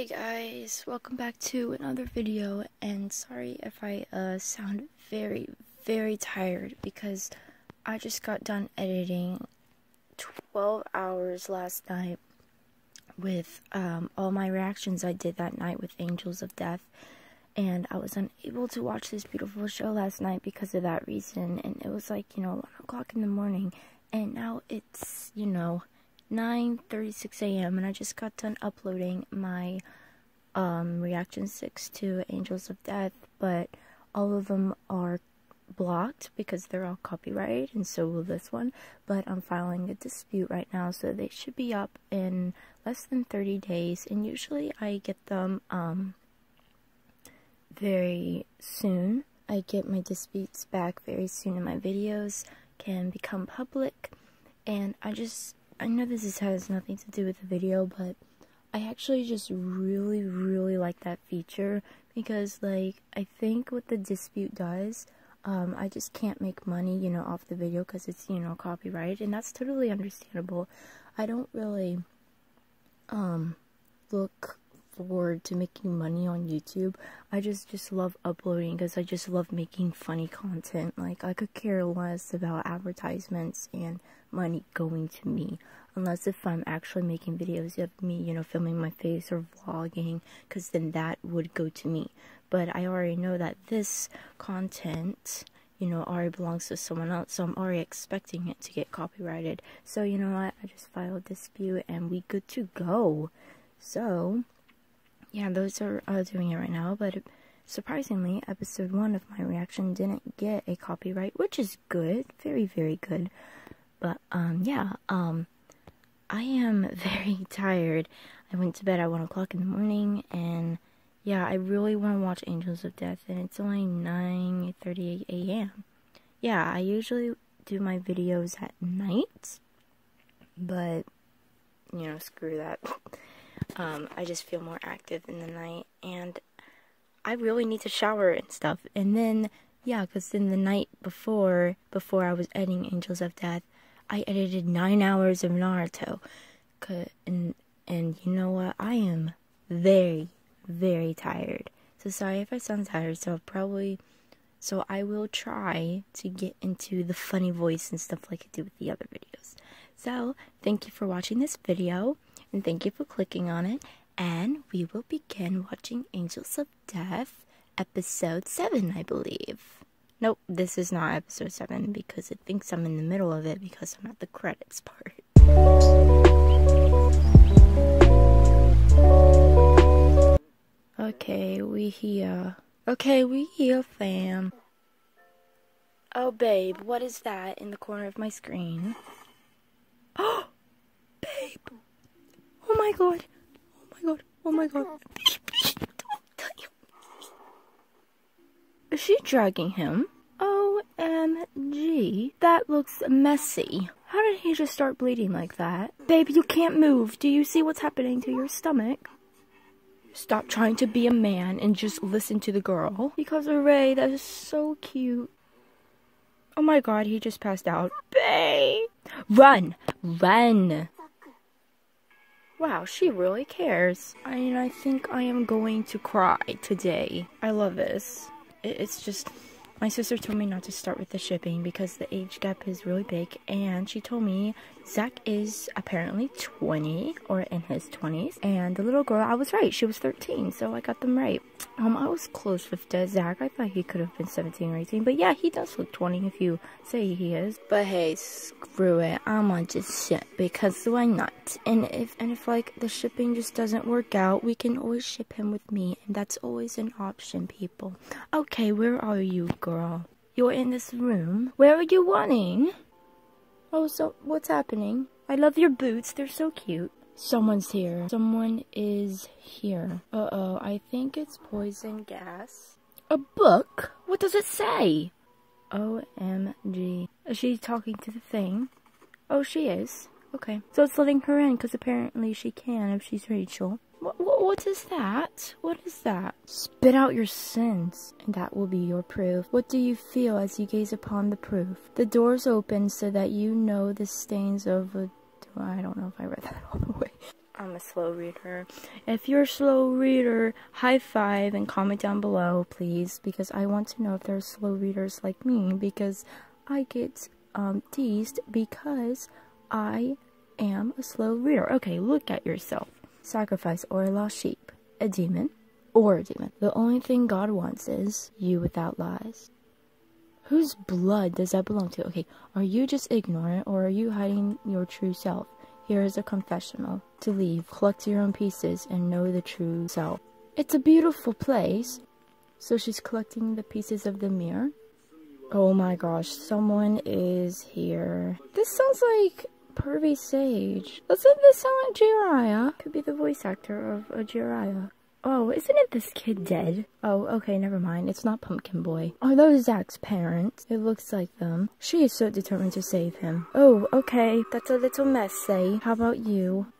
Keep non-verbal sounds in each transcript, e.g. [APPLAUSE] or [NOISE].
Hey guys, welcome back to another video and sorry if I uh, sound very, very tired because I just got done editing 12 hours last night with um, all my reactions I did that night with Angels of Death and I was unable to watch this beautiful show last night because of that reason and it was like, you know, 1 o'clock in the morning and now it's, you know, 9:36 a.m. and I just got done uploading my um, reaction six to Angels of Death, but all of them are blocked because they're all copyrighted, and so will this one. But I'm filing a dispute right now, so they should be up in less than 30 days, and usually I get them um, very soon. I get my disputes back very soon, and my videos can become public. And I just I know this is, has nothing to do with the video, but I actually just really, really like that feature because, like, I think what the dispute does, um, I just can't make money, you know, off the video because it's, you know, copyright, and that's totally understandable. I don't really, um, look forward to making money on YouTube. I just just love uploading because I just love making funny content. Like I could care less about advertisements and money going to me unless if I'm actually making videos of me, you know, filming my face or vlogging cuz then that would go to me. But I already know that this content you know, already belongs to someone else, so I'm already expecting it to get copyrighted. So, you know what, I just filed dispute and we good to go. So, yeah, those are uh, doing it right now, but surprisingly, episode 1 of my reaction didn't get a copyright, which is good, very, very good. But, um, yeah, um, I am [LAUGHS] very tired. I went to bed at 1 o'clock in the morning, and, yeah, I really want to watch Angels of Death, and it's only 9.38 a.m. Yeah, I usually do my videos at night, but, you know, screw that. [LAUGHS] Um, I just feel more active in the night, and I really need to shower and stuff. And then, yeah, because then the night before, before I was editing Angels of Death, I edited nine hours of Naruto. And, and you know what? I am very, very tired. So sorry if I sound tired. So I'll probably, so I will try to get into the funny voice and stuff like I do with the other videos. So thank you for watching this video and thank you for clicking on it. And we will begin watching Angels of Death, episode 7, I believe. Nope, this is not episode 7 because it thinks I'm in the middle of it because I'm at the credits part. Okay, we here. Okay, we here, fam. Oh, babe, what is that in the corner of my screen? Oh, [GASPS] babe. Oh my god. Oh my god. Oh my god. Is she dragging him? OMG. That looks messy. How did he just start bleeding like that? Babe, you can't move. Do you see what's happening to your stomach? Stop trying to be a man and just listen to the girl. Because Ray, that is so cute. Oh my god, he just passed out. Babe! Run! Run! Wow, she really cares. I mean, I think I am going to cry today. I love this. It's just my sister told me not to start with the shipping because the age gap is really big, and she told me Zack is apparently 20 or in his 20s, and the little girl, I was right, she was 13, so I got them right. Um, I was close with uh, Zack. I thought he could have been 17 or 18, but yeah, he does look 20 if you say he is. But hey, screw it, I'm gonna just ship because why not? And if and if like the shipping just doesn't work out, we can always ship him with me, and that's always an option, people. Okay, where are you? You're in this room. Where are you running? Oh, so what's happening? I love your boots. They're so cute. Someone's here. Someone is here. Uh-oh, I think it's poison gas. A book? What does it say? OMG. Is she talking to the thing? Oh, she is. Okay. So it's letting her in because apparently she can if she's Rachel. What, is that? What is that? Spit out your sins, and that will be your proof. What do you feel as you gaze upon the proof? The doors open so that you know the stains of a... I don't know if I read that [LAUGHS] all the way. I'm a slow reader. If you're a slow reader, high five and comment down below, please, because I want to know if there's slow readers like me, because I get um, teased because I am a slow reader. Okay, look at yourself. Sacrifice or a lost sheep, a demon, or a demon. The only thing God wants is you without lies. Whose blood does that belong to? Okay, are you just ignorant or are you hiding your true self? Here is a confessional. To leave, collect your own pieces, and know the true self. It's a beautiful place. So she's collecting the pieces of the mirror. Oh my gosh, someone is here. This sounds like Pervy Sage. Doesn't this sound like Jiraiya? Could be the voice actor of a Jiraiya. Oh, isn't it this kid dead? Oh, okay, never mind. It's not Pumpkin Boy. Are those Zack's parents? It looks like them. She is so determined to save him. Oh, okay. That's a little messy. How about you?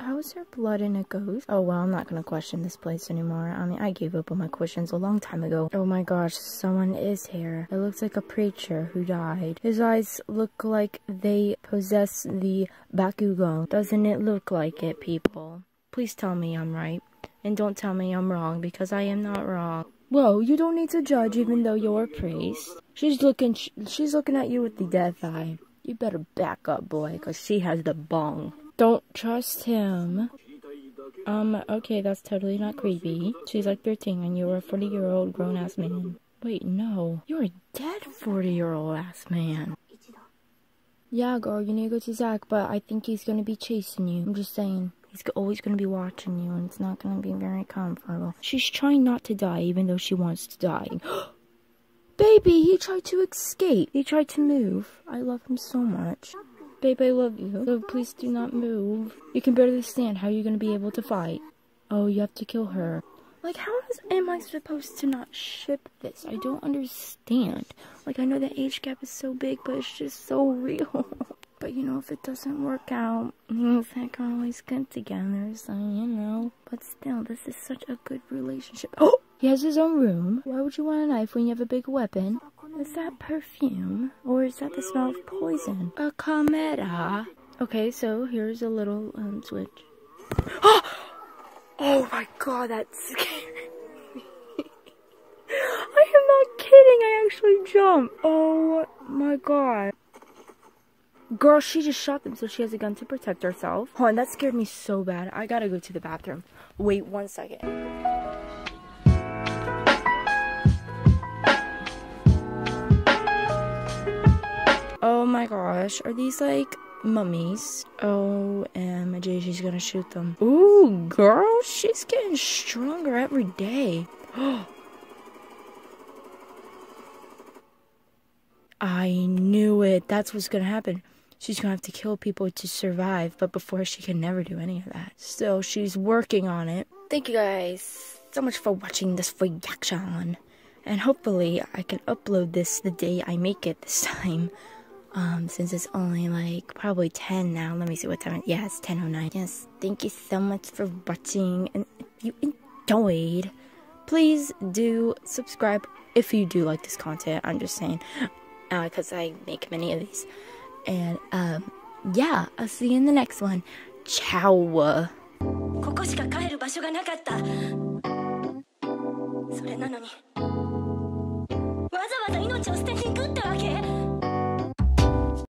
How is there blood in a ghost? Oh well, I'm not gonna question this place anymore. I mean, I gave up on my questions a long time ago. Oh my gosh, someone is here. It looks like a preacher who died. His eyes look like they possess the Byakugan. Doesn't it look like it, people? Please tell me I'm right. And don't tell me I'm wrong because I am not wrong. Whoa, you don't need to judge even though you're a priest. She's looking she's looking at you with the death eye. You better back up, boy, cuz she has the bong. Don't trust him. Um, okay, that's totally not creepy. She's like 13 and you're a 40-year-old grown-ass man. Wait, no. You're a dead 40-year-old ass man. Yeah, girl, you need to go to Zack, but I think he's gonna be chasing you. I'm just saying. He's always going to be watching you, and it's not going to be very comfortable. She's trying not to die, even though she wants to die. [GASPS] Baby, he tried to escape. He tried to move. I love him so much. Babe, I love you. So please do not move. You can barely stand. How are you going to be able to fight? Oh, you have to kill her. Like, how is, am I supposed to not ship this? I don't understand. Like, I know the age gap is so big, but it's just so real. [LAUGHS] But you know, if it doesn't work out, [LAUGHS] that can always get together. So you know. But still, this is such a good relationship. Oh, [GASPS] he has his own room. Why would you want a knife when you have a big weapon? Is that perfume, or is that the smell of poison? A camera. Okay, so here's a little um switch. [GASPS] oh my god, that's scary. [LAUGHS] I am not kidding. I actually jumped. Oh my god. Girl, she just shot them, so she has a gun to protect herself. Hold on, that scared me so bad. I gotta go to the bathroom. Wait one second. My gosh, are these like mummies? Oh, OMG, she's gonna shoot them. Ooh, girl, she's getting stronger every day. [GASPS] I knew it. That's what's gonna happen she's gonna have to kill people to survive, but before she can never do any of that. So she's working on it. Thank you guys so much for watching this reaction. And hopefully I can upload this the day I make it this [LAUGHS] time. Um, since it's only like probably 10 now. Let me see what time it Yeah, it's 10.09. Yes, thank you so much for watching. And if you enjoyed, please do subscribe if you do like this content. I'm just saying, because uh, I make many of these. And um, yeah, I'll see you in the next one. Ciao. ここしか帰る場所がなかったそれなのにわざわざ命を捨てに行くってわけ